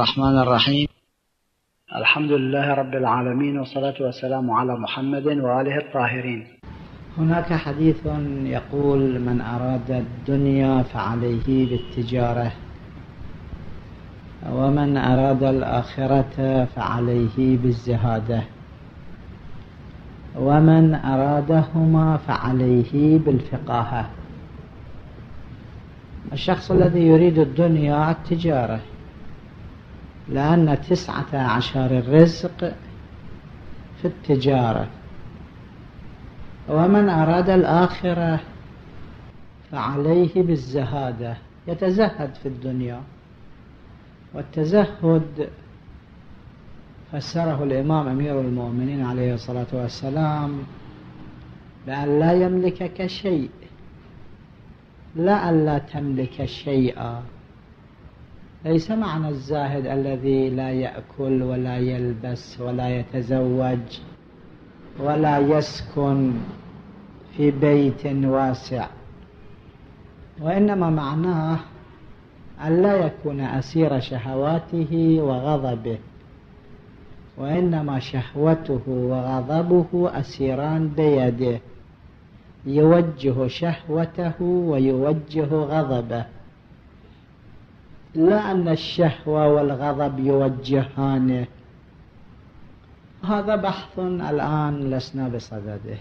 بسم الله الرحمن الرحيم. الحمد لله رب العالمين والصلاة والسلام على محمد وآله الطاهرين. هناك حديث يقول من أراد الدنيا فعليه بالتجارة ومن أراد الآخرة فعليه بالزهادة ومن أرادهما فعليه بالفقاهة. الشخص الذي يريد الدنيا التجارة. لأن تسعة عشر الرزق في التجارة. ومن أراد الآخرة فعليه بالزهادة. يتزهد في الدنيا. والتزهد فسره الإمام أمير المؤمنين عليه الصلاة والسلام بأن لا يملكك شيء. لا أن لا تملك شيئا. ليس معنى الزاهد الذي لا يأكل ولا يلبس ولا يتزوج ولا يسكن في بيت واسع وإنما معناه أن لا يكون أسير شهواته وغضبه وإنما شهوته وغضبه أسيران بيده يوجه شهوته ويوجه غضبه. لا أن الشهوة والغضب يوجهانه. هذا بحث الآن لسنا بصدده.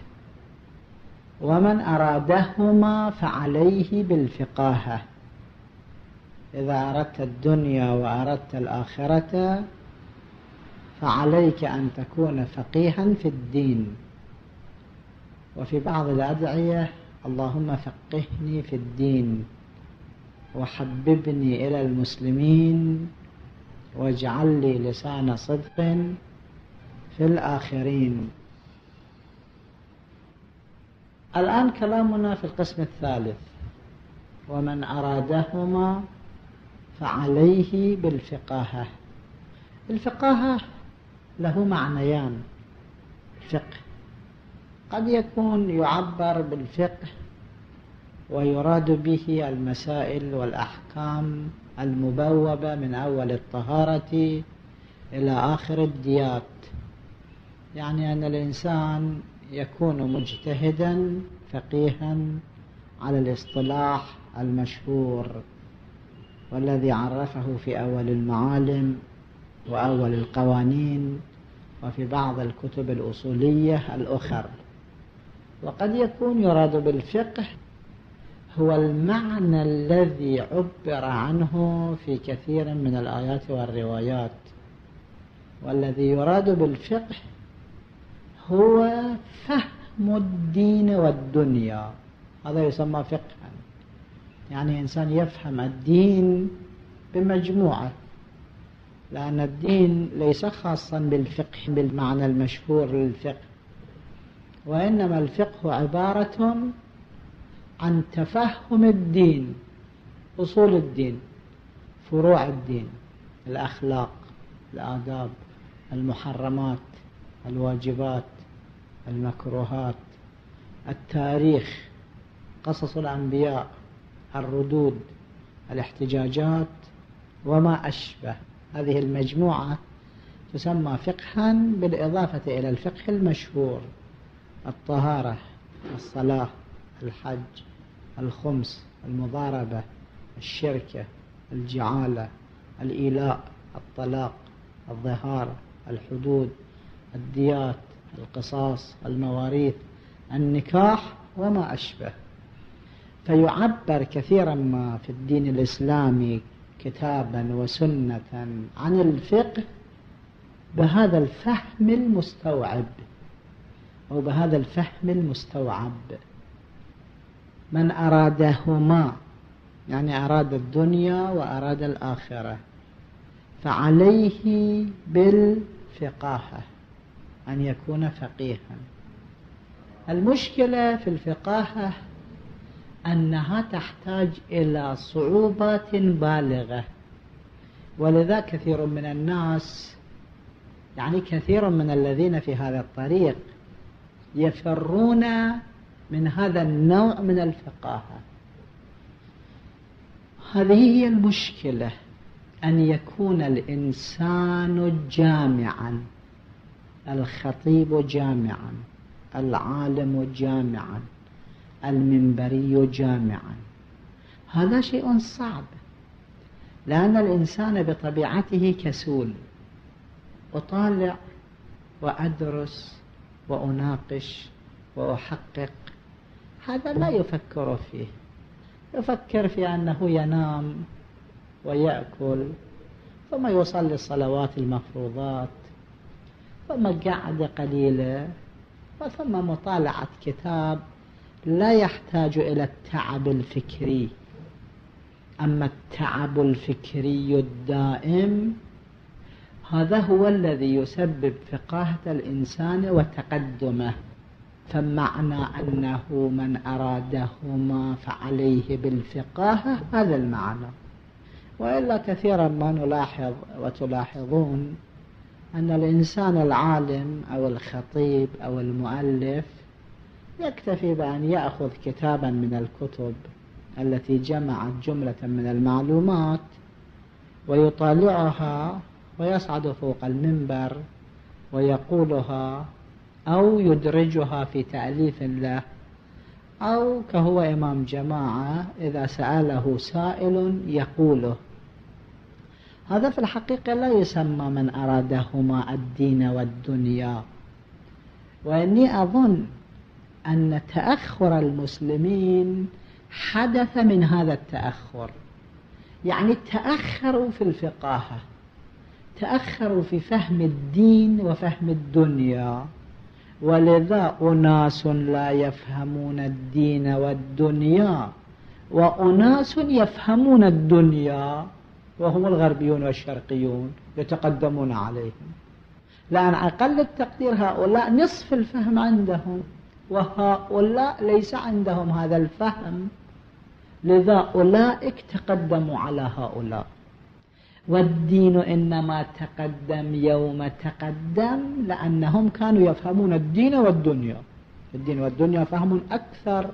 ومن أرادهما فعليه بالفقاهة. إذا أردت الدنيا وأردت الآخرة فعليك أن تكون فقيها في الدين. وفي بعض الأدعية اللهم فقهني في الدين. وحببني إلى المسلمين واجعل لي لسان صدق في الآخرين. الآن كلامنا في القسم الثالث. ومن أرادهما فعليه بالفقاهة. الفقاهة له معنيان. الفقه. قد يكون يعبر بالفقه ويراد به المسائل والأحكام المبوبة من أول الطهارة إلى آخر الديات. يعني أن الإنسان يكون مجتهدا فقيها على الاصطلاح المشهور والذي عرفه في أول المعالم وأول القوانين وفي بعض الكتب الأصولية الأخر وقد يكون يراد بالفقه هو المعنى الذي عبر عنه في كثير من الآيات والروايات. والذي يراد بالفقه هو فهم الدين والدنيا. هذا يسمى فقها يعني إنسان يفهم الدين بمجموعة لأن الدين ليس خاصا بالفقه بالمعنى المشهور للفقه. وإنما الفقه عبارة عن تفهم الدين أصول الدين فروع الدين الأخلاق الآداب المحرمات الواجبات المكروهات التاريخ قصص الأنبياء الردود الاحتجاجات وما أشبه. هذه المجموعة تسمى فقها بالإضافة إلى الفقه المشهور الطهارة الصلاة الحج. الخمس المضاربة الشركة الجعالة الإيلاء الطلاق الظهار الحدود الديات القصاص المواريث النكاح وما أشبه. فيعبر كثيرا ما في الدين الإسلامي كتابا وسنة عن الفقه بهذا الفهم المستوعب أو بهذا الفهم المستوعب. من أرادهما يعني أراد الدنيا وأراد الآخرة. فعليه بالفقاهة أن يكون فقيها. المشكلة في الفقاهة أنها تحتاج إلى صعوبات بالغة. ولذا كثير من الناس يعني كثير من الذين في هذا الطريق يفرون من هذا النوع من الفقاهة. هذه هي المشكلة أن يكون الإنسان جامعا الخطيب جامعا العالم جامعا المنبري جامعا. هذا شيء صعب لأن الإنسان بطبيعته كسول. أطالع وأدرس وأناقش وأحقق هذا لا يفكر فيه. يفكر في أنه ينام ويأكل ثم يصلي الصلوات المفروضات ثم قعدة قليلة وثم مطالعة كتاب لا يحتاج إلى التعب الفكري. أما التعب الفكري الدائم هذا هو الذي يسبب فقاهة الإنسان وتقدمه. فمعنى أنه من أرادهما فعليه بالفقاهة هذا المعنى. وإلا كثيرا ما نلاحظ وتلاحظون أن الإنسان العالم أو الخطيب أو المؤلف يكتفي بأن يأخذ كتابا من الكتب التي جمعت جملة من المعلومات ويطالعها ويصعد فوق المنبر ويقولها أو يدرجها في تأليف له أو كهو إمام جماعة إذا سأله سائل يقوله. هذا في الحقيقة لا يسمى من أرادهما الدين والدنيا. وإني أظن أن تأخر المسلمين حدث من هذا التأخر. يعني تأخروا في الفقاهة تأخروا في فهم الدين وفهم الدنيا. ولذا أناس لا يفهمون الدين والدنيا وأناس يفهمون الدنيا وهم الغربيون والشرقيون يتقدمون عليهم. لأن أقل التقدير هؤلاء نصف الفهم عندهم وهؤلاء ليس عندهم هذا الفهم. لذا أولئك تقدموا على هؤلاء. والدين إنما تقدم يوم تقدم لأنهم كانوا يفهمون الدين والدنيا. الدين والدنيا فهم أكثر.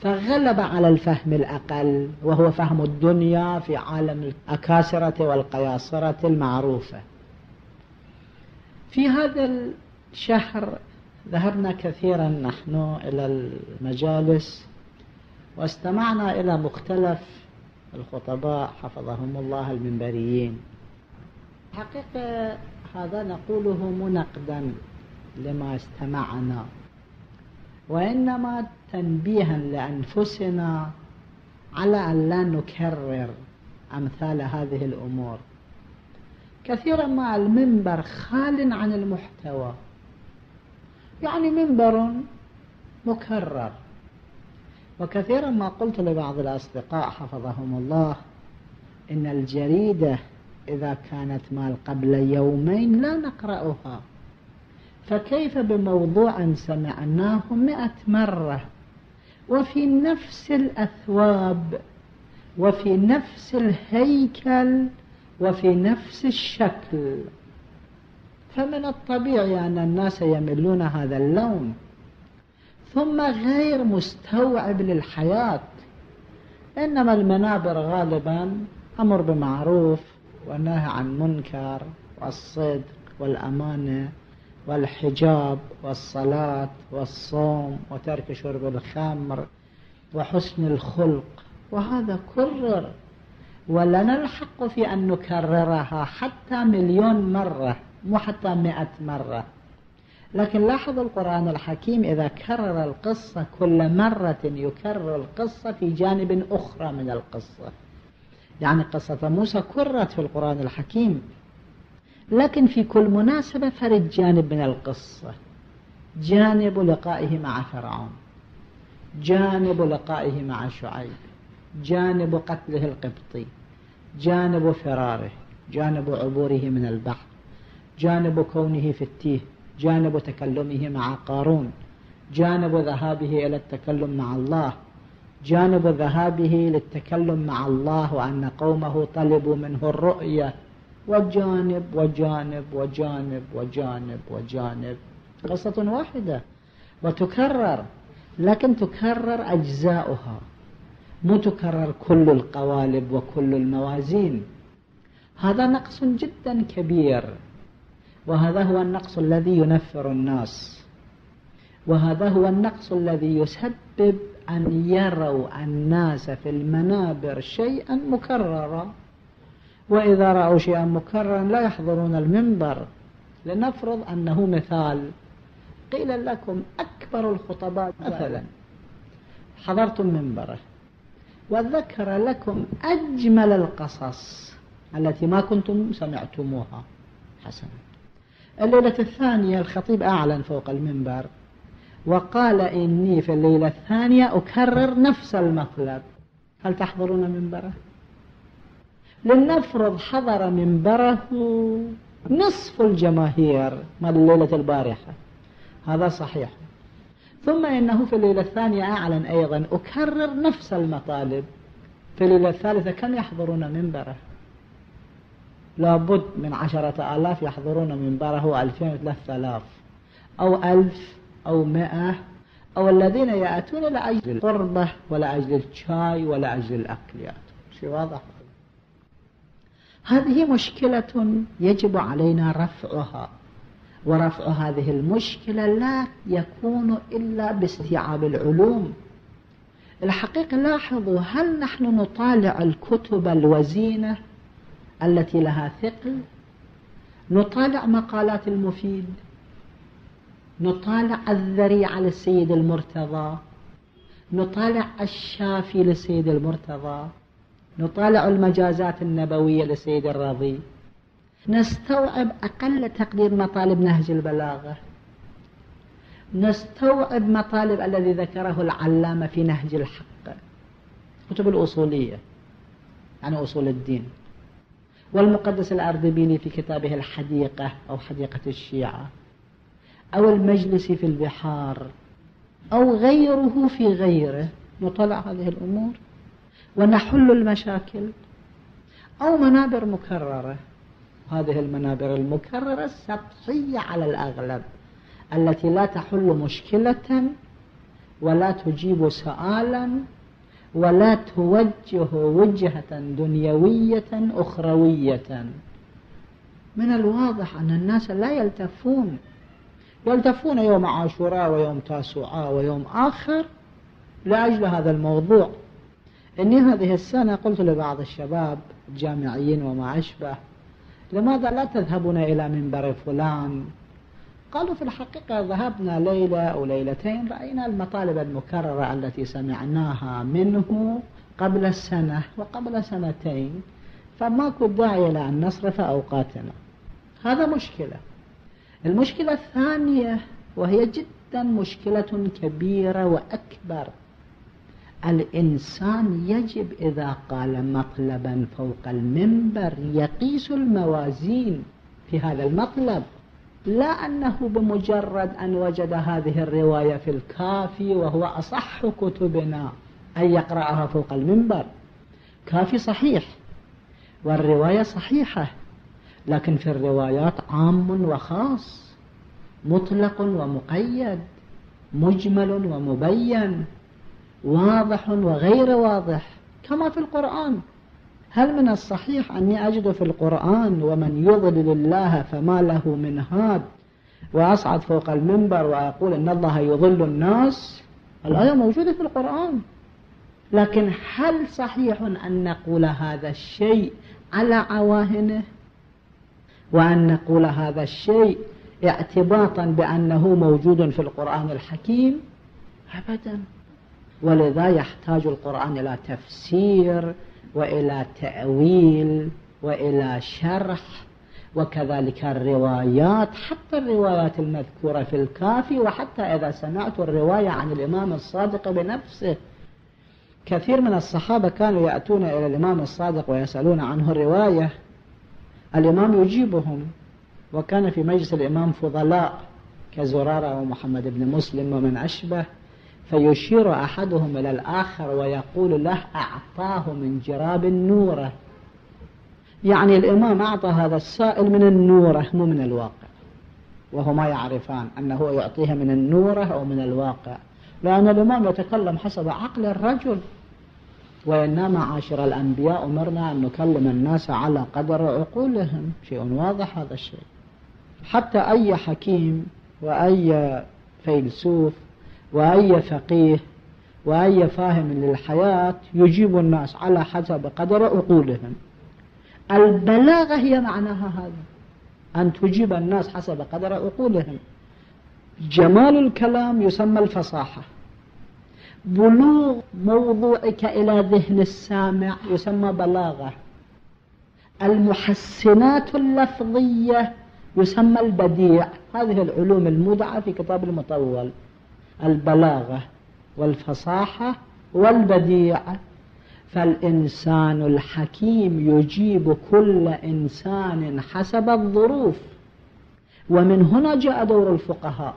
فغلب على الفهم الأقل وهو فهم الدنيا في عالم الأكاسرة والقياصرة المعروفة. في هذا الشهر ذهبنا كثيرا نحن إلى المجالس واستمعنا إلى مختلف الخطباء حفظهم الله المنبريين. حقيقة هذا نقوله منقدا لما استمعنا. وإنما تنبيها لأنفسنا على أن لا نكرر أمثال هذه الأمور. كثيرا ما المنبر خال عن المحتوى. يعني منبر مكرر. وكثيرا ما قلت لبعض الأصدقاء حفظهم الله إن الجريدة إذا كانت مال قبل يومين لا نقرأها. فكيف بموضوع سمعناه مئة مرة؟ وفي نفس الأثواب وفي نفس الهيكل وفي نفس الشكل. فمن الطبيعي أن الناس يملون هذا اللون. ثم غير مستوعب للحياة. إنما المنابر غالبا أمر بمعروف والنهي عن منكر والصدق والأمانة والحجاب والصلاة والصوم وترك شرب الخمر وحسن الخلق. وهذا كرر. ولنا الحق في أن نكررها حتى مليون مرة مو حتى مئة مرة. لكن لاحظ القرآن الحكيم إذا كرر القصة كل مرة يكرر القصة في جانب أخرى من القصة. يعني قصة موسى كررت في القرآن الحكيم لكن في كل مناسبة فرد جانب من القصة. جانب لقائه مع فرعون جانب لقائه مع شعيب جانب قتله القبطي جانب فراره جانب عبوره من البحر جانب كونه في التيه. جانب تكلمه مع قارون جانب ذهابه إلى التكلم مع الله جانب ذهابه للتكلم مع الله وأن قومه طلبوا منه الرؤية وجانب وجانب وجانب وجانب وجانب. قصة واحدة. وتكرر لكن تكرر أجزاؤها. مو تكرر كل القوالب وكل الموازين. هذا نقص جدا كبير. وهذا هو النقص الذي ينفر الناس. وهذا هو النقص الذي يسبب أن يروا الناس في المنابر شيئا مكررا وإذا رأوا شيئا مكررا لا يحضرون المنبر. لنفرض أنه مثال. قيل لكم أكبر الخطباء مثلا. حضرتم منبره. وذكر لكم أجمل القصص التي ما كنتم سمعتموها. حسنا. الليلة الثانية الخطيب أعلن فوق المنبر وقال إني في الليلة الثانية أكرر نفس المطلب. هل تحضرون منبره؟ لنفرض حضر منبره نصف الجماهير مال الليلة البارحة. هذا صحيح. ثم إنه في الليلة الثانية أعلن أيضا أكرر نفس المطالب. في الليلة الثالثة كم يحضرون منبره؟ لابد من عشرة آلاف يحضرون منبره ألفين وثلاثة آلاف أو ألف أو مئة أو الذين يأتون لأجل القربة ولا أجل الشاي ولا أجل الأكل. شيء واضح؟ هذه مشكلة يجب علينا رفعها ورفع هذه المشكلة لا يكون إلا باستيعاب العلوم. الحقيقة لاحظوا هل نحن نطالع الكتب الوزينة التي لها ثقل. نطالع مقالات المفيد. نطالع الذريعة للسيد المرتضى. نطالع الشافي للسيد المرتضى. نطالع المجازات النبوية للسيد الرضي. نستوعب أقل تقدير مطالب نهج البلاغة. نستوعب مطالب الذي ذكره العلامة في نهج الحق. كتب الأصولية يعني أصول الدين. والمقدس الأردبيلي في كتابه الحديقة أو حديقة الشيعة أو المجلس في البحار أو غيره في غيره. نطلع هذه الأمور. ونحل المشاكل أو منابر مكررة. هذه المنابر المكررة سطحية على الأغلب التي لا تحل مشكلة ولا تجيب سؤالا ولا توجه وجهة دنيوية أخروية. من الواضح أن الناس لا يلتفون. يلتفون يوم عاشوراء ويوم تاسوعاء ويوم آخر لأجل هذا الموضوع. إني هذه السنة قلت لبعض الشباب الجامعيين وما أشبه لماذا لا تذهبون إلى منبر فلان قالوا في الحقيقة ذهبنا ليلة أو ليلتين رأينا المطالب المكررة التي سمعناها منه قبل السنة وقبل سنتين فماكو داعي إلى أن نصرف أوقاتنا. هذا مشكلة. المشكلة الثانية وهي جدا مشكلة كبيرة وأكبر. الإنسان يجب إذا قال مطلبا فوق المنبر يقيس الموازين في هذا المطلب. لا أنه بمجرد أن وجد هذه الرواية في الكافي وهو أصح كتبنا أن يقرأها فوق المنبر. كافي صحيح والرواية صحيحة لكن في الروايات عام وخاص مطلق ومقيد مجمل ومبين واضح وغير واضح كما في القرآن. هل من الصحيح أني أجد في القرآن ومن يضلل الله فما له من هاد وأصعد فوق المنبر وأقول إن الله يضل الناس؟ الآية موجودة في القرآن. لكن هل صحيح أن نقول هذا الشيء على عواهنه وأن نقول هذا الشيء اعتباطا بأنه موجود في القرآن الحكيم؟ أبدا. ولذا يحتاج القرآن إلى تفسير وإلى تأويل وإلى شرح وكذلك الروايات حتى الروايات المذكورة في الكافي وحتى إذا سمعت الرواية عن الإمام الصادق بنفسه. كثير من الصحابة كانوا يأتون إلى الإمام الصادق ويسألون عنه الرواية. الإمام يجيبهم وكان في مجلس الإمام فضلاء كزرارة ومحمد بن مسلم ومن أشبه. فيشير أحدهم إلى الآخر ويقول له أعطاه من جراب النورة. يعني الإمام أعطى هذا السائل من النورة مو من الواقع. وهما يعرفان أنه يعطيه من النورة أو من الواقع. لأن الإمام يتكلم حسب عقل الرجل. وإنما عاشر الأنبياء أمرنا أن نكلم الناس على قدر عقولهم. شيء واضح هذا الشيء. حتى أي حكيم وأي فيلسوف وأي فقيه وأي فاهم للحياة يجيب الناس على حسب قدر عقولهم. البلاغة هي معناها هذا أن تجيب الناس حسب قدر عقولهم. جمال الكلام يسمى الفصاحة. بلوغ موضوعك إلى ذهن السامع يسمى بلاغة. المحسنات اللفظية يسمى البديع. هذه العلوم المودعة في كتاب المطول. البلاغة والفصاحة والبديع. فالإنسان الحكيم يجيب كل إنسان حسب الظروف. ومن هنا جاء دور الفقهاء.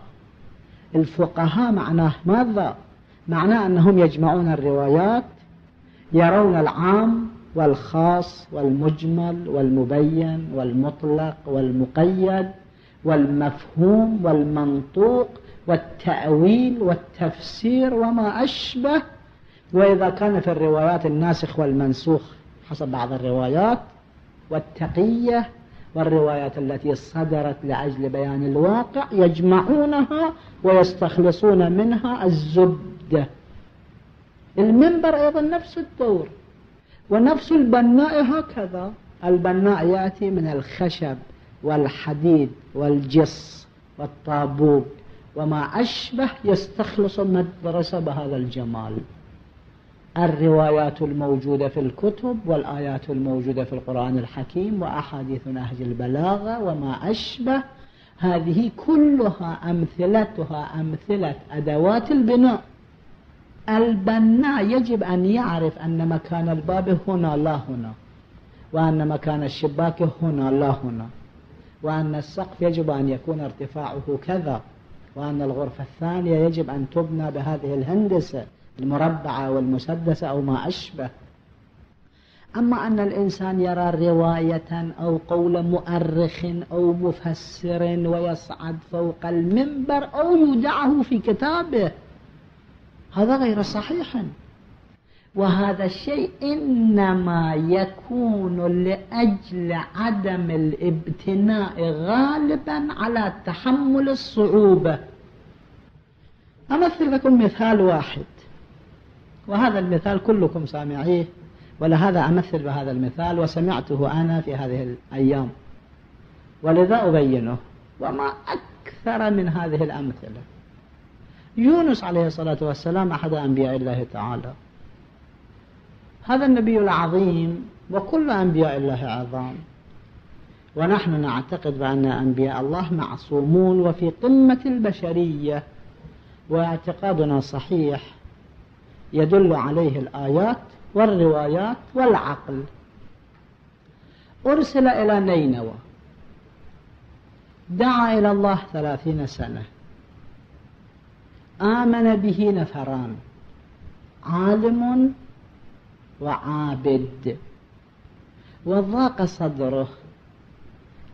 الفقهاء معناه ماذا؟ معناه أنهم يجمعون الروايات يرون العام والخاص والمجمل والمبين والمطلق والمقيد والمفهوم والمنطوق والتأويل والتفسير وما أشبه وإذا كان في الروايات الناسخ والمنسوخ حسب بعض الروايات والتقية والروايات التي صدرت لأجل بيان الواقع يجمعونها ويستخلصون منها الزبدة المنبر أيضا نفس الدور. ونفس البناء هكذا. البناء يأتي من الخشب والحديد والجص والطابوق وما أشبه يستخلص المدرسة بهذا الجمال. الروايات الموجودة في الكتب والآيات الموجودة في القرآن الحكيم وأحاديث نهج البلاغة وما أشبه هذه كلها أمثلتها أمثلة أدوات البناء. البناء يجب أن يعرف أن مكان الباب هنا لا هنا وأن مكان الشباك هنا لا هنا وأن السقف يجب أن يكون ارتفاعه كذا. وأن الغرفة الثانية يجب أن تبنى بهذه الهندسة المربعة والمسدسة أو ما أشبه. أما أن الإنسان يرى رواية أو قول مؤرخ أو مفسر ويصعد فوق المنبر أو يودعه في كتابه هذا غير صحيح. وهذا الشيء إنما يكون لأجل عدم الابتناء غالبا على تحمل الصعوبة. أمثل لكم مثال واحد. وهذا المثال كلكم سامعيه ولهذا أمثل بهذا المثال وسمعته أنا في هذه الأيام. ولذا أبينه وما أكثر من هذه الأمثلة. يونس عليه الصلاة والسلام أحد أنبياء الله تعالى. هذا النبي العظيم وكل أنبياء الله عظام ونحن نعتقد بأن أنبياء الله معصومون وفي قمة البشرية واعتقادنا صحيح يدل عليه الآيات والروايات والعقل. أرسل إلى نينوى. دعا إلى الله ثلاثين سنة. آمن به نفران. عالم وعابد. وضاق صدره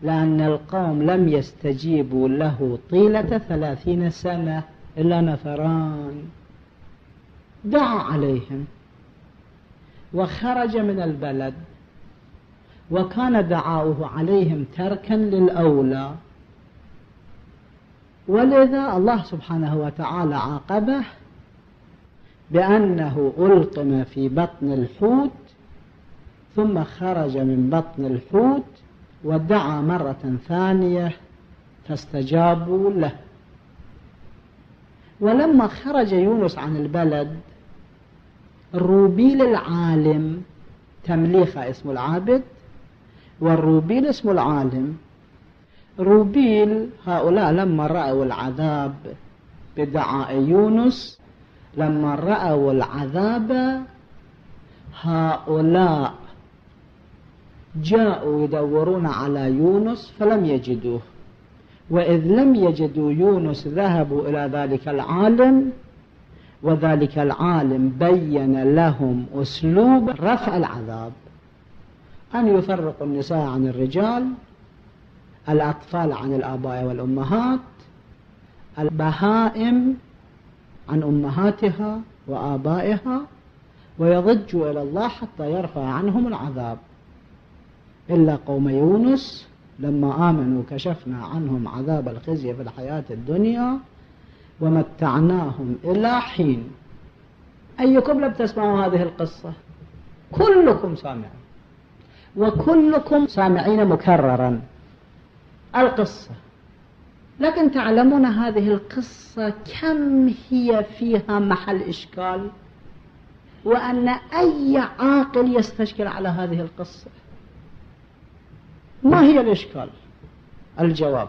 لأن القوم لم يستجيبوا له طيلة ثلاثين سنة إلا نفران. دعا عليهم وخرج من البلد وكان دعاؤه عليهم تركا للأولى. ولذا الله سبحانه وتعالى عاقبه بأنه ألقم في بطن الحوت ثم خرج من بطن الحوت ودعا مرة ثانية فاستجابوا له. ولما خرج يونس عن البلد الروبيل العالم تمليخة اسم العابد والروبيل اسم العالم. روبيل هؤلاء لما رأوا العذاب بدعاء يونس لما رأوا العذاب هؤلاء جاءوا يدورون على يونس فلم يجدوه. وإذ لم يجدوا يونس ذهبوا إلى ذلك العالم وذلك العالم بين لهم أسلوب رفع العذاب. أن يفرقوا النساء عن الرجال الأطفال عن الآباء والأمهات البهائم عن أمهاتها وآبائها ويضجوا إلى الله حتى يرفع عنهم العذاب. إلا قوم يونس لما آمنوا كشفنا عنهم عذاب الخزي في الحياة الدنيا ومتعناهم إلى حين. أيكم لم تسمعوا هذه القصة؟ كلكم سامعون. وكلكم سامعين مكررا. القصة. لكن تعلمون هذه القصة كم هي فيها محل إشكال؟ وأن أي عاقل يستشكل على هذه القصة؟ ما هي الإشكال؟ الجواب.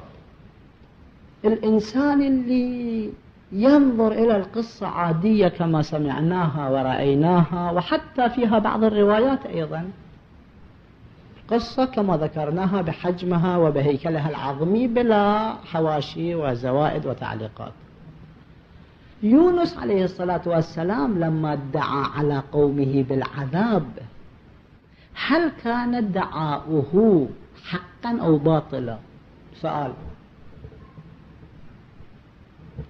الإنسان اللي ينظر إلى القصة عادية كما سمعناها ورأيناها وحتى فيها بعض الروايات أيضا قصة كما ذكرناها بحجمها وبهيكلها العظمي بلا حواشي وزوائد وتعليقات. يونس عليه الصلاة والسلام لما ادعى على قومه بالعذاب هل كان دعاؤه حقا أو باطلا؟ سؤال.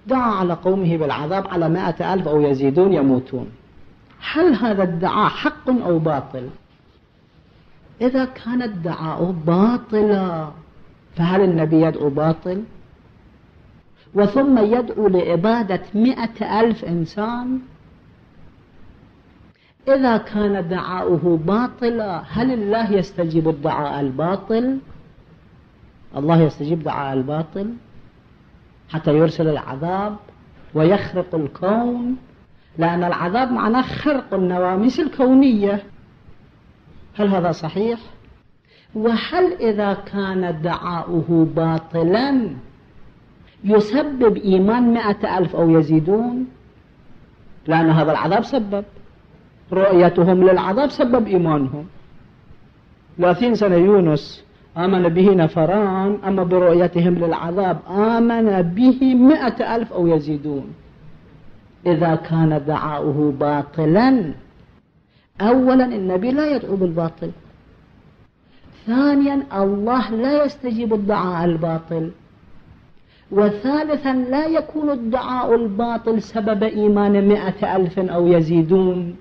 دعا على قومه بالعذاب على مائة ألف أو يزيدون يموتون. هل هذا الدعاء حق أو باطل؟ إذا كان الدعاء باطلا فهل النبي يدعو باطل؟ وثم يدعو لعبادة مئة ألف إنسان؟ إذا كان دعاؤه باطلا هل الله يستجيب الدعاء الباطل؟ الله يستجيب دعاء الباطل حتى يرسل العذاب ويخرق الكون لأن العذاب معناه خرق النواميس الكونية. هل هذا صحيح؟ وهل إذا كان دعاؤه باطلا يسبب إيمان مئة ألف أو يزيدون؟ لأن هذا العذاب سبب. رؤيتهم للعذاب سبب إيمانهم. ثلاثين سنة يونس آمن به نفران أما برؤيتهم للعذاب آمن به مئة ألف أو يزيدون. إذا كان دعاؤه باطلا أولا النبي لا يدعو بالباطل. ثانيا الله لا يستجيب الدعاء الباطل. وثالثا لا يكون الدعاء الباطل سبب إيمان مئة ألف أو يزيدون.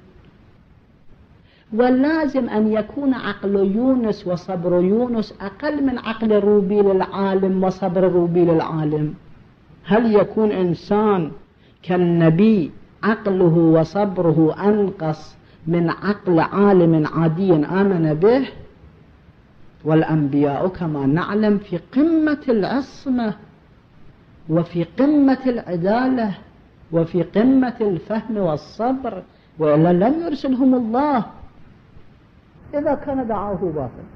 ولازم أن يكون عقل يونس وصبر يونس أقل من عقل روبيل العالم وصبر روبيل العالم هل يكون إنسان كالنبي عقله وصبره أنقص من عقل عالم عادي آمن به والأنبياء كما نعلم في قمة العصمة وفي قمة العدالة وفي قمة الفهم والصبر وإلا لم يرسلهم الله. إذا كان دعاه باطل.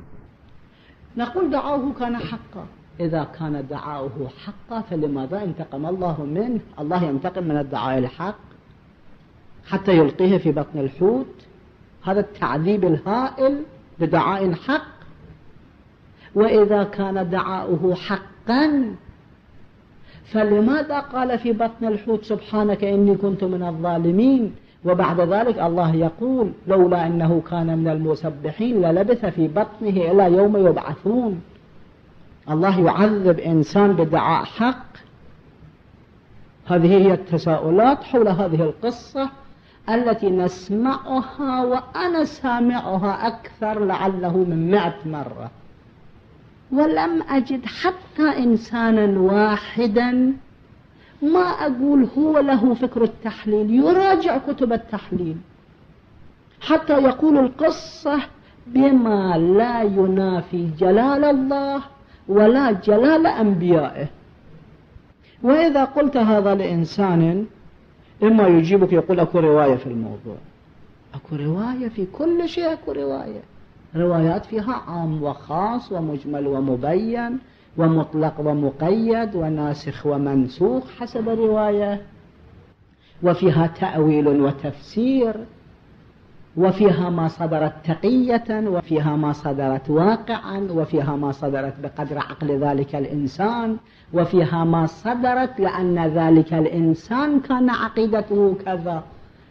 نقول دعاه كان حقا. إذا كان دعاؤه حقا فلماذا انتقم الله منه؟ الله ينتقم من الدعاء الحق. حتى يلقيه في بطن الحوت. هذا التعذيب الهائل بدعاء حق. وإذا كان دعاؤه حقا فلماذا قال في بطن الحوت سبحانك إني كنت من الظالمين؟ وبعد ذلك الله يقول لولا أنه كان من المسبحين للبث في بطنه إلى يوم يبعثون. الله يعذب إنسان بدعاء حق. هذه هي التساؤلات حول هذه القصة. التي نسمعها وأنا سامعها أكثر لعله من مئة مرة. ولم أجد حتى إنسانا واحدا ما أقول هو له فكر التحليل يراجع كتب التحليل. حتى يقول القصة بما لا ينافي جلال الله ولا جلال أنبيائه. وإذا قلت هذا لإنسان إما يجيبك يقول أكو رواية في الموضوع. أكو رواية في كل شيء أكو رواية. روايات فيها عام وخاص ومجمل ومبين ومطلق ومقيد وناسخ ومنسوخ حسب رواية وفيها تأويل وتفسير. وفيها ما صدرت تقية وفيها ما صدرت واقعا وفيها ما صدرت بقدر عقل ذلك الإنسان وفيها ما صدرت لأن ذلك الإنسان كان عقيدته كذا.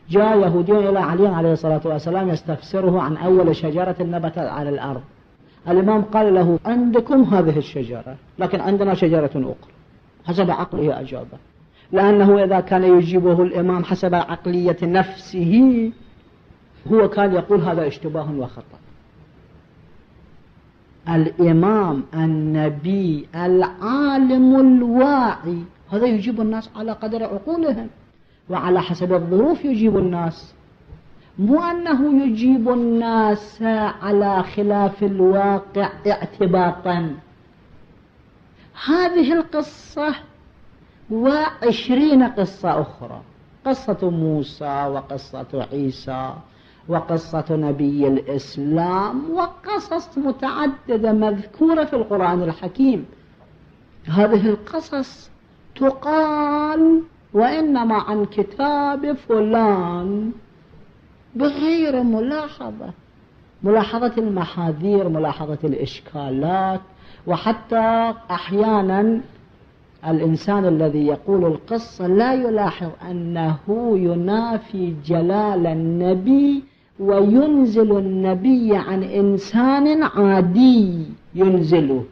جاء يهودي إلى علي عليه الصلاة والسلام يستفسره عن أول شجرة نبتت على الأرض. الإمام قال له عندكم هذه الشجرة لكن عندنا شجرة أخرى. حسب عقله أجابه. لأنه إذا كان يجيبه الإمام حسب عقلية نفسه هو كان يقول هذا اشتباه وخطأ الإمام النبي العالم الواعي هذا يجيب الناس على قدر عقولهم وعلى حسب الظروف يجيب الناس. مو أنه يجيب الناس على خلاف الواقع اعتباطا. هذه القصة وعشرين قصة أخرى قصة موسى وقصة عيسى وقصة نبي الإسلام وقصص متعددة مذكورة في القرآن الحكيم. هذه القصص تقال وإنما عن كتاب فلان بغير ملاحظة. ملاحظة المحاذير ملاحظة الإشكالات وحتى أحيانا الإنسان الذي يقول القصة لا يلاحظ أنه ينافي جلال النبي وينزل النبي عن إنسان عادي ينزله.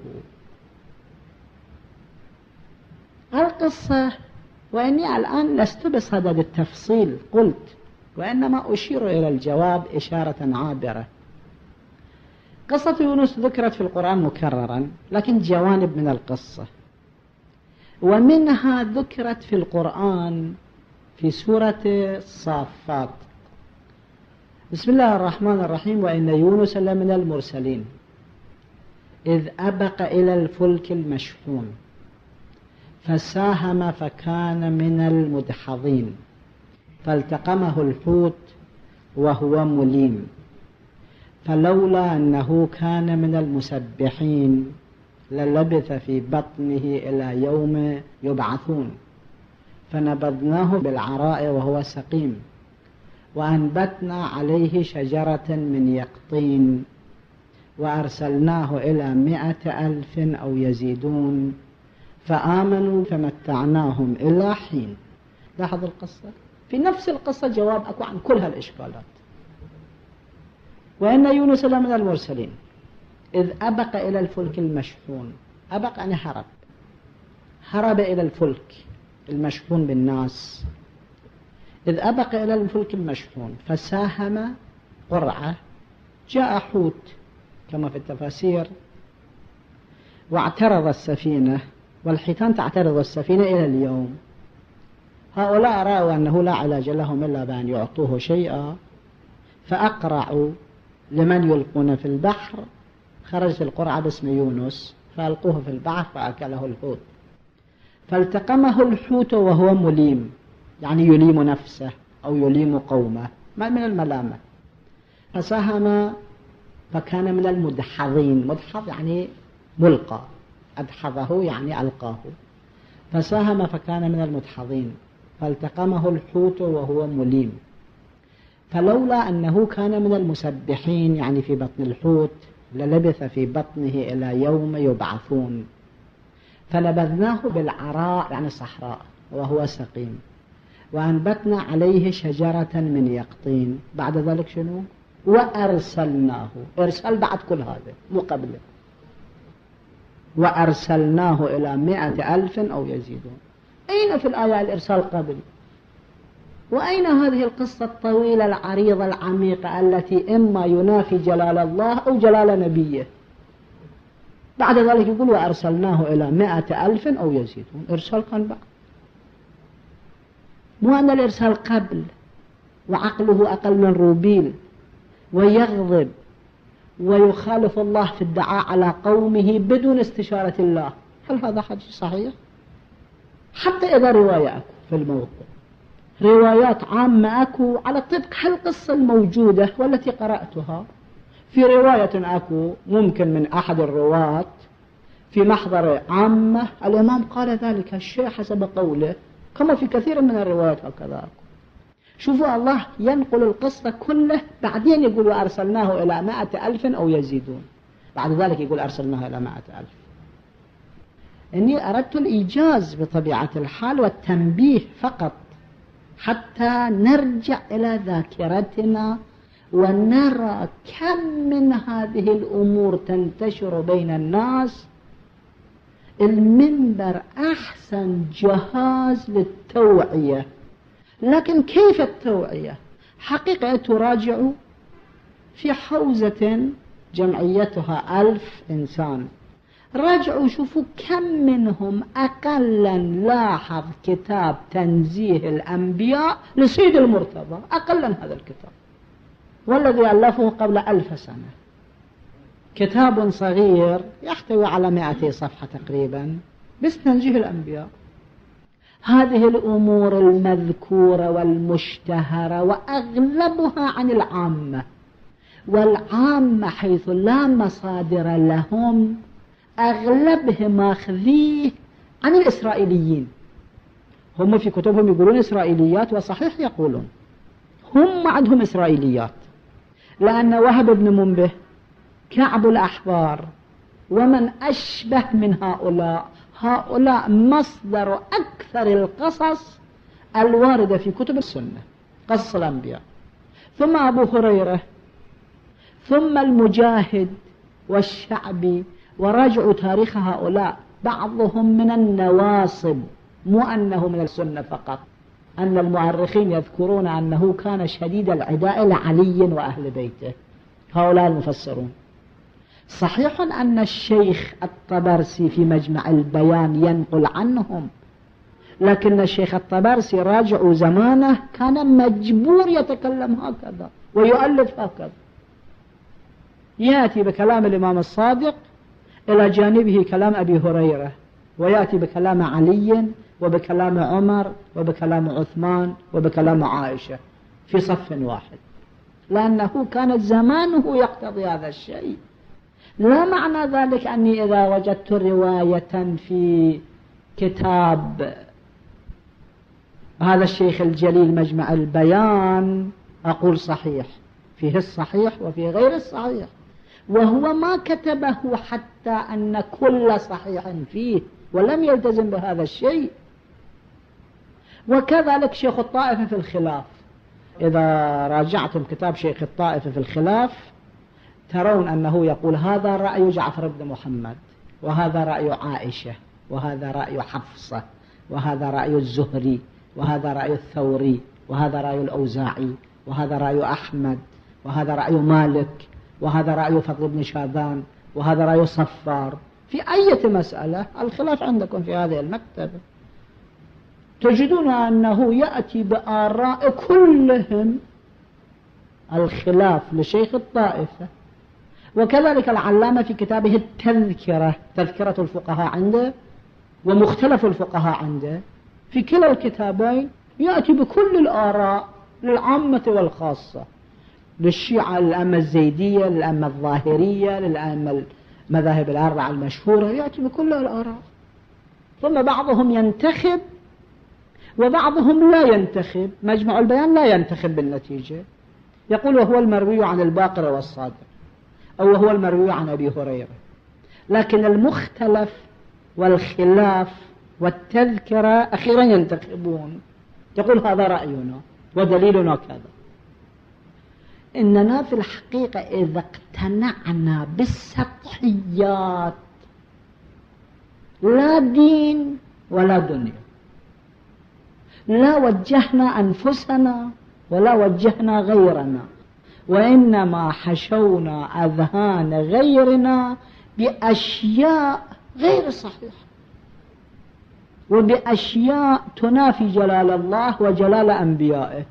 القصة وإني الآن لست بصدد التفصيل قلت وإنما أشير إلى الجواب إشارة عابرة. قصة يونس ذكرت في القرآن مكررا لكن جوانب من القصة. ومنها ذكرت في القرآن في سورة الصافات بسم الله الرحمن الرحيم وإن يونس لمن المرسلين. إذ أبق إلى الفلك المشحون فساهم فكان من المدحضين فالتقمه الحوت وهو مليم فلولا أنه كان من المسبحين. للبث في بطنه إلى يوم يبعثون. فنبذناه بالعراء وهو سقيم. وأنبتنا عليه شجرة من يقطين. وأرسلناه إلى مائة ألف أو يزيدون. فآمنوا فمتعناهم إلى حين. لاحظ القصة؟ في نفس القصة جواب أكو عن كل هالإشكالات. وإن يونس لمن المرسلين. إذ أبق إلى الفلك المشحون. أبق يعني هرب. هرب إلى الفلك المشحون بالناس. إذ أبق إلى الفلك المشحون فساهم قرعة جاء حوت كما في التفاسير واعترض السفينة والحيتان تعترض السفينة إلى اليوم. هؤلاء رأوا أنه لا علاج لهم إلا بأن يعطوه شيئا فأقرعوا لمن يلقون في البحر خرجت القرعة باسم يونس فألقوه في البحر فأكله الحوت. فالتقمه الحوت وهو مليم يعني يليم نفسه أو يليم قومه ما من الملامة. فساهم فكان من المدحضين. مدحض يعني ملقى أدحضه يعني ألقاه. فساهم فكان من المدحضين. فالتقمه الحوت وهو مليم. فلولا أنه كان من المسبحين يعني في بطن الحوت للبث في بطنه إلى يوم يبعثون. فلبذناه بالعراء يعني صحراء وهو سقيم. وأنبتنا عليه شجرة من يقطين. بعد ذلك شنو؟ وأرسلناه. إرسال بعد كل هذا مو قبله وأرسلناه إلى مئة ألف أو يزيدون. أين في الآية الإرسال قبل؟ وأين هذه القصة الطويلة العريضة العميقة التي إما ينافي جلال الله أو جلال نبيه؟ بعد ذلك يقول وأرسلناه إلى مائة ألف أو يزيدون. إرسال كان بعد. مو أن الإرسال قبل وعقله أقل من روبيل ويغضب ويخالف الله في الدعاء على قومه بدون استشارة الله. هل هذا حديث صحيح؟ حتى إذا رواية في الموضوع روايات عامة أكو على طبق هالقصة الموجودة والتي قرأتها. في رواية أكو ممكن من أحد الرواة في محضر عامة الإمام قال ذلك الشيء حسب قوله كما في كثير من الروايات هكذا. شوفوا الله ينقل القصة كله بعدين يقول وأرسلناه إلى مائة ألف أو يزيدون. بعد ذلك يقول أرسلناه إلى مائة ألف. إني أردت الإيجاز بطبيعة الحال والتنبيه فقط. حتى نرجع إلى ذاكرتنا ونرى كم من هذه الأمور تنتشر بين الناس. المنبر أحسن جهاز للتوعية. لكن كيف التوعية؟ حقيقة تراجعوا في حوزة جمعيتها ألف إنسان. راجعوا شوفوا كم منهم أقلا لاحظ كتاب تنزيه الأنبياء لسيد المرتضى. أقلا هذا الكتاب. والذي ألفه قبل ألف سنة. كتاب صغير يحتوي على مائتي صفحة تقريبا بس تنزيه الأنبياء. هذه الأمور المذكورة والمشتهرة وأغلبها عن العامة. والعامة حيث لا مصادر لهم أغلبهم أخذيه عن الإسرائيليين. هم في كتبهم يقولون إسرائيليات وصحيح يقولون. هم عندهم إسرائيليات. لأن وهب بن منبه كعب الأحبار ومن أشبه من هؤلاء. هؤلاء مصدر أكثر القصص الواردة في كتب السنة قصص الأنبياء. ثم أبو هريرة ثم المجاهد والشعبي وراجعوا تاريخ هؤلاء. بعضهم من النواصب مو أنه من السنة فقط أن المؤرخين يذكرون أنه كان شديد العداء لعلي وأهل بيته. هؤلاء المفسرون. صحيح أن الشيخ الطبرسي في مجمع البيان ينقل عنهم لكن الشيخ الطبرسي راجع زمانه كان مجبور يتكلم هكذا ويؤلف هكذا. يأتي بكلام الإمام الصادق إلى جانبه كلام أبي هريرة ويأتي بكلام علي وبكلام عمر وبكلام عثمان وبكلام عائشة في صف واحد. لأنه كانت زمانه يقتضي هذا الشيء. لا معنى ذلك أني إذا وجدت رواية في كتاب هذا الشيخ الجليل مجمع البيان أقول صحيح. فيه الصحيح وفيه غير الصحيح. وهو ما كتبه حتى أن كل صحيح فيه ولم يلتزم بهذا الشيء. وكذلك شيخ الطائفة في الخلاف. إذا راجعتم كتاب شيخ الطائفة في الخلاف ترون أنه يقول هذا رأي جعفر بن محمد وهذا رأي عائشة وهذا رأي حفصة وهذا رأي الزهري وهذا رأي الثوري وهذا رأي الأوزاعي وهذا رأي أحمد وهذا رأي مالك. وهذا رأي فضل بن شاذان وهذا رأي صفار. في أي مسألة؟ الخلاف عندكم في هذه المكتبة. تجدون أنه يأتي بآراء كلهم الخلاف لشيخ الطائفة. وكذلك العلامة في كتابه التذكرة تذكرة الفقهاء عنده ومختلف الفقهاء عنده. في كلا الكتابين يأتي بكل الآراء للعامة والخاصة. للشيعة للأمة الزيدية للأمة الظاهرية للأمة المذاهب الأربعة المشهورة يأتي بكل الآراء. ثم بعضهم ينتخب وبعضهم لا ينتخب. مجمع البيان لا ينتخب بالنتيجة. يقول وهو المروي عن الباقر والصادق. أو وهو المروي عن أبي هريرة. لكن المختلف والخلاف والتذكرة أخيرا ينتخبون. يقول هذا رأينا ودليلنا كذا. إننا في الحقيقة إذا اقتنعنا بالسطحيات لا دين ولا دنيا. لا وجهنا أنفسنا ولا وجهنا غيرنا وإنما حشونا أذهان غيرنا بأشياء غير صحيحة وبأشياء تنافي جلال الله وجلال أنبيائه.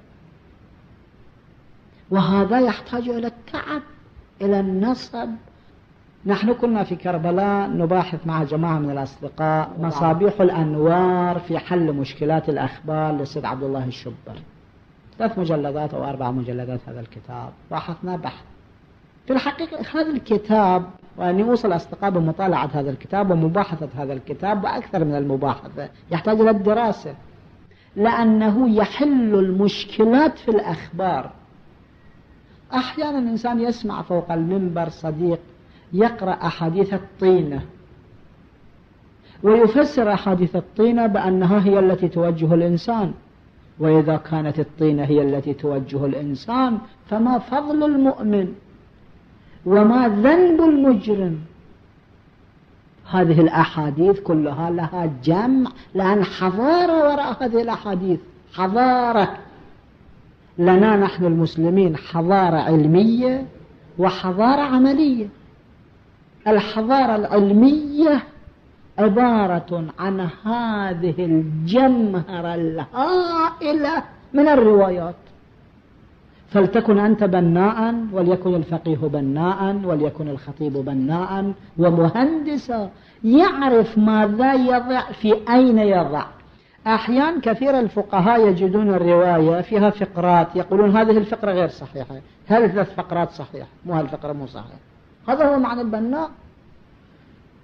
وهذا يحتاج إلى التعب إلى النصب. نحن كنا في كربلاء نباحث مع جماعة من الأصدقاء مصابيح الأنوار في حل مشكلات الأخبار لسيد عبد الله الشبر. ثلاث مجلدات أو أربع مجلدات هذا الكتاب. باحثنا بحث. في الحقيقة هذا الكتاب وأن يوصل الأصدقاء بمطالعة هذا الكتاب ومباحثة هذا الكتاب وأكثر من المباحثة. يحتاج إلى الدراسة. لأنه يحل المشكلات في الأخبار. أحيانا الإنسان يسمع فوق المنبر صديق يقرأ أحاديث الطينة ويفسر أحاديث الطينة بأنها هي التي توجه الإنسان. وإذا كانت الطينة هي التي توجه الإنسان فما فضل المؤمن؟ وما ذنب المجرم؟ هذه الأحاديث كلها لها جمع لأن حضارة وراء هذه الأحاديث حضارة. لنا نحن المسلمين حضارة علمية وحضارة عملية. الحضارة العلمية عبارة عن هذه الجمهرة الهائلة من الروايات. فلتكن أنت بناء وليكن الفقيه بناء وليكن الخطيب بناء ومهندسا يعرف ماذا يضع في أين يضع. أحيان كثير الفقهاء يجدون الرواية فيها فقرات يقولون هذه الفقرة غير صحيحة هل ثلاث فقرات صحيحة؟ مو هالفقرة مو صحيحة. هذا هو معنى البناء.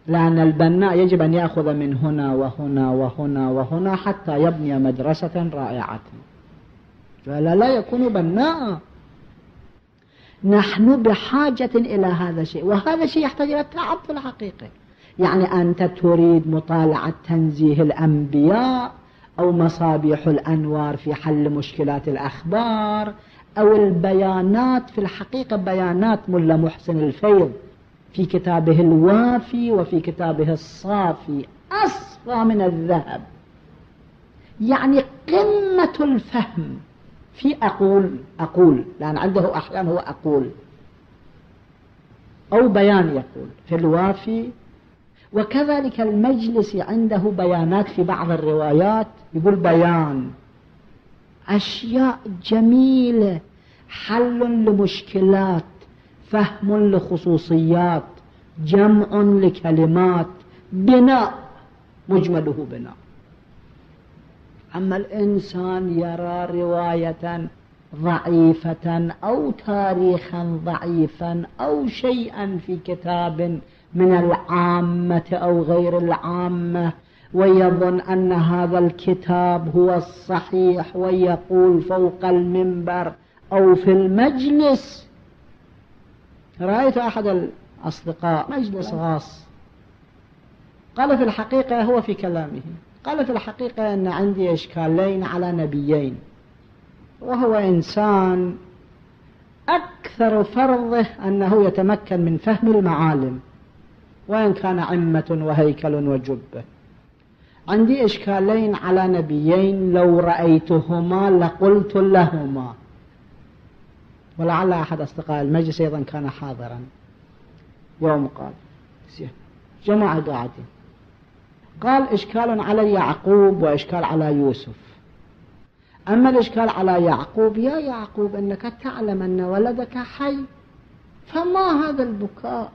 لأن البناء يجب أن يأخذ من هنا وهنا وهنا وهنا حتى يبني مدرسة رائعة. فلا لا يكون بناء. نحن بحاجة إلى هذا الشيء وهذا الشيء يحتاج إلى التعب في الحقيقة يعني أنت تريد مطالعة تنزيه الأنبياء أو مصابيح الأنوار في حل مشكلات الأخبار أو البيانات في الحقيقة بيانات ملا محسن الفيض. في كتابه الوافي وفي كتابه الصافي أصفى من الذهب. يعني قمة الفهم. في أقول أقول لأن عنده أحيانا هو أقول. أو بيان يقول. في الوافي وكذلك المجلس عنده بيانات في بعض الروايات يقول بيان. أشياء جميلة حل لمشكلات فهم لخصوصيات جمع لكلمات بناء مجمله بناء. أما الإنسان يرى رواية ضعيفة أو تاريخا ضعيفا أو شيئا في كتاب من العامة أو غير العامة ويظن أن هذا الكتاب هو الصحيح ويقول فوق المنبر أو في المجلس. رأيت أحد الأصدقاء مجلس خاص قال في الحقيقة هو في كلامه. قال في الحقيقة أن عندي إشكالين على نبيين وهو إنسان أكثر فرضه أنه يتمكن من فهم المعالم. وإن كان عمة وهيكل وجبة عندي إشكالين على نبيين لو رأيتهما لقلت لهما. ولعل أحد أصدقاء المجلس أيضا كان حاضرا. يوم قال. جماعة قاعدين قال إشكال على يعقوب وإشكال على يوسف. أما الإشكال على يعقوب يا يعقوب أنك تعلم أن ولدك حي فما هذا البكاء؟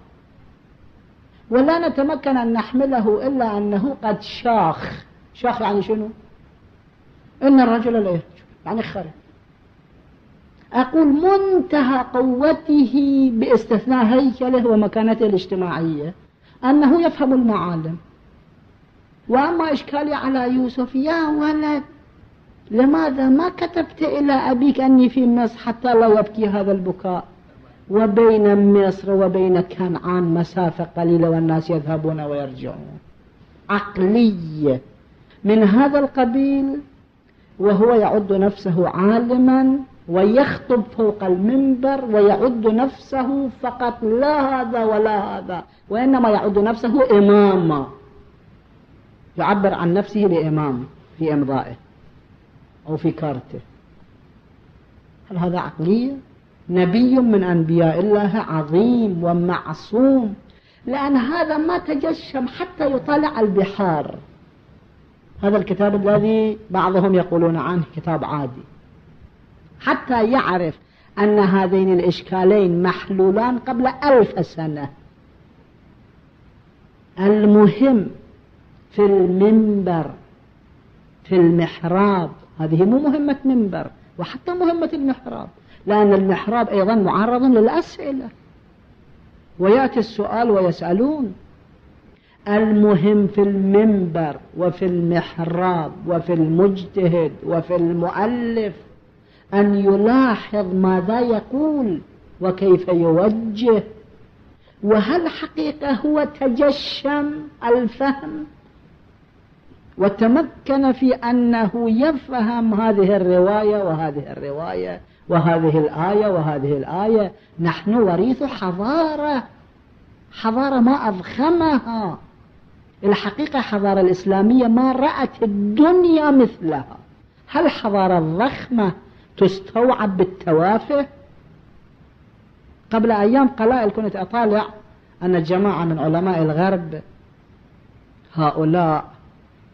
ولا نتمكن أن نحمله إلا أنه قد شاخ. شاخ يعني شنو؟ إن الرجل لا يرجل يعني خرج أقول منتهى قوته باستثناء هيكله ومكانته الاجتماعية أنه يفهم المعالم. وأما إشكالي على يوسف يا ولد لماذا ما كتبت إلى أبيك أني في مصر حتى لا يبكي هذا البكاء؟ وبين مصر وبين كنعان مسافة قليلة والناس يذهبون ويرجعون. عقلية. من هذا القبيل وهو يعد نفسه عالما ويخطب فوق المنبر ويعد نفسه فقط لا هذا ولا هذا وإنما يعد نفسه إماما. يعبر عن نفسه لإمام في إمضائه أو في كارته. هل هذا عقلية؟ نبي من أنبياء الله عظيم ومعصوم. لأن هذا ما تجشم حتى يطالع البحار. هذا الكتاب الذي بعضهم يقولون عنه كتاب عادي. حتى يعرف أن هذين الإشكالين محلولان قبل ألف سنة. المهم في المنبر في المحراب. هذه مو مهمة منبر وحتى مهمة المحراب. لأن المحراب أيضا معرض للأسئلة. ويأتي السؤال ويسألون. المهم في المنبر وفي المحراب وفي المجتهد وفي المؤلف أن يلاحظ ماذا يقول وكيف يوجه. وهل حقيقة هو تجشم الفهم؟ وتمكن في أنه يفهم هذه الرواية وهذه الرواية وهذه الآية وهذه الآية نحن وريث حضارة. حضارة ما أضخمها. الحقيقة حضارة الإسلامية ما رأت الدنيا مثلها. هل حضارة ضخمة تستوعب بالتوافه؟ قبل أيام قلائل كنت أطالع أن جماعة من علماء الغرب هؤلاء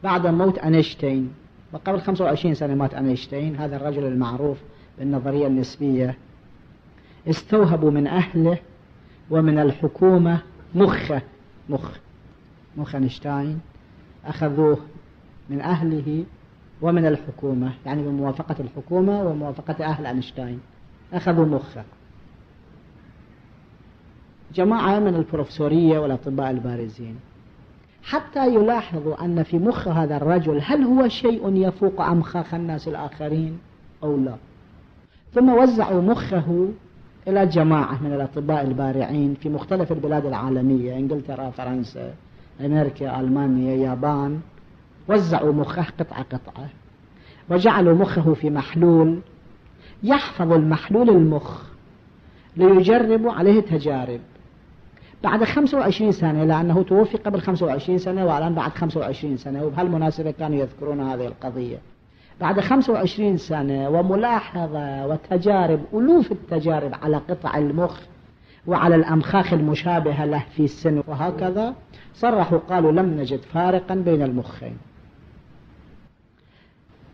بعد موت أينشتاين. وقبل 25 سنة مات أينشتاين هذا الرجل المعروف. بالنظرية النسبية استوهبوا من أهله ومن الحكومة مخه مخ مخ أينشتاين أخذوه من أهله ومن الحكومة يعني بموافقة الحكومة وموافقة أهل أينشتاين. أخذوا مخه جماعة من البروفيسورية والأطباء البارزين حتى يلاحظوا أن في مخ هذا الرجل هل هو شيء يفوق أمخاخ الناس الآخرين أو لا. ثم وزعوا مخه إلى جماعة من الأطباء البارعين في مختلف البلاد العالمية إنجلترا فرنسا أمريكا ألمانيا يابان. وزعوا مخه قطعة قطعة. وجعلوا مخه في محلول. يحفظ المحلول المخ ليجربوا عليه تجارب بعد 25 سنة لأنه توفي قبل 25 سنة والآن بعد 25 سنة. وبهالمناسبة كانوا يذكرون هذه القضية. بعد 25 سنة وملاحظة وتجارب ألوف التجارب على قطع المخ وعلى الأمخاخ المشابهة له في السن وهكذا صرحوا قالوا لم نجد فارقا بين المخين.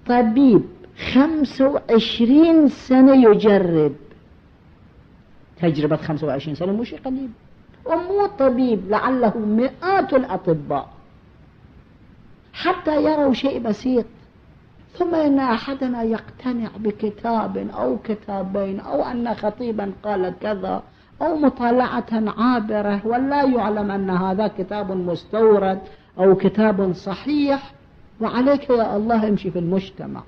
طبيب 25 سنة يجرب. تجربة 25 سنة مش قليل. ومو طبيب لعله مئات الأطباء. حتى يروا شيء بسيط. ثم إن أحدنا يقتنع بكتاب أو كتابين أو أن خطيبا قال كذا أو مطالعة عابرة ولا يعلم أن هذا كتاب مستورد أو كتاب صحيح وعليك يا الله امشي في المجتمع.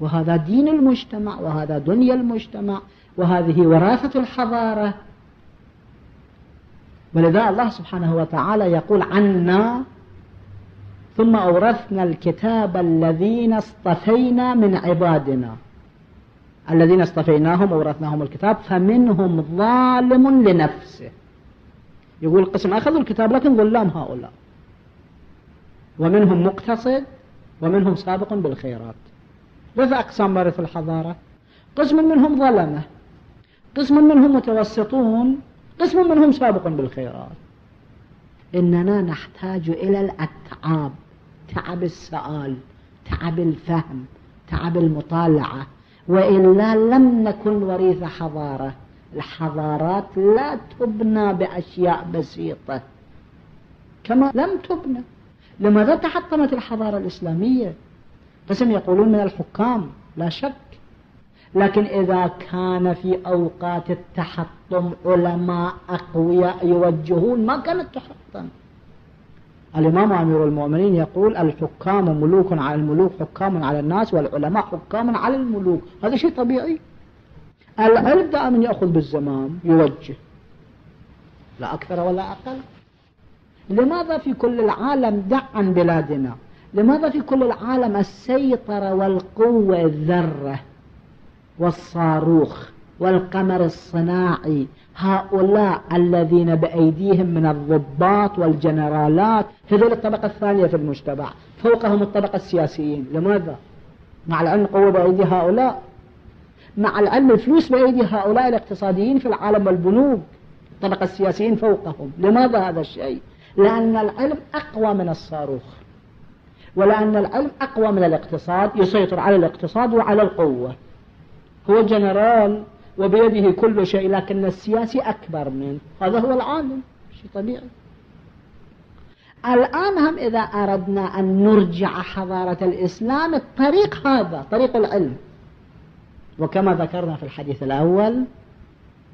وهذا دين المجتمع وهذا دنيا المجتمع وهذه وراثة الحضارة. ولذا الله سبحانه وتعالى يقول عنا ثم أورثنا الكتاب الذين اصطفينا من عبادنا. الذين اصطفيناهم أورثناهم الكتاب فمنهم ظالم لنفسه. يقول قسم أخذوا الكتاب لكن ظلام هؤلاء. ومنهم مقتصد ومنهم سابق بالخيرات. ثلاث أقسام وارث الحضارة؟ قسم منهم ظلمة. قسم منهم متوسطون. قسم منهم سابق بالخيرات. إننا نحتاج إلى الأتعاب. تعب السؤال تعب الفهم تعب المطالعة. وإلا لم نكن وريث حضارة. الحضارات لا تبنى بأشياء بسيطة. كما لم تبنى. لماذا تحطمت الحضارة الإسلامية؟ قسم يقولون من الحكام لا شك. لكن إذا كان في أوقات التحطم علماء أقوياء يوجهون ما كانت تحطم. الإمام أمير المؤمنين يقول الحكام ملوك على الملوك حكام على الناس والعلماء حكام على الملوك. هذا شيء طبيعي. العلم دائما يأخذ بالزمام يوجه. لا أكثر ولا أقل. لماذا في كل العالم دع عن بلادنا؟ لماذا في كل العالم السيطرة والقوة الذرة والصاروخ؟ والقمر الصناعي. هؤلاء الذين بأيديهم من الضباط والجنرالات هذول الطبقة الثانية في المجتمع. فوقهم الطبقة السياسيين. لماذا؟ مع العلم قوة بأيدي هؤلاء. مع العلم الفلوس بأيدي هؤلاء الاقتصاديين في العالم والبنوك. الطبقة السياسيين فوقهم. لماذا هذا الشيء؟ لأن العلم أقوى من الصاروخ. ولأن العلم أقوى من الاقتصاد يسيطر على الاقتصاد وعلى القوة. هو جنرال وبيده كل شيء لكن السياسي أكبر منه. هذا هو العالم شيء طبيعي. الآن هم إذا أردنا أن نرجع حضارة الإسلام الطريق هذا طريق العلم. وكما ذكرنا في الحديث الأول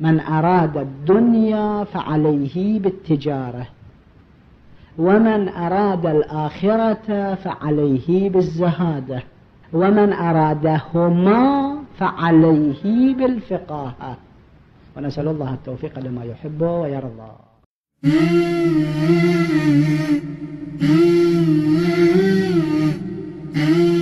من أراد الدنيا فعليه بالتجارة. ومن أراد الآخرة فعليه بالزهادة. ومن أرادهما فعليه بالفقاهة. ونسأل الله التوفيق لما يحب ويرضى. Mm-hmm. mm-hmm.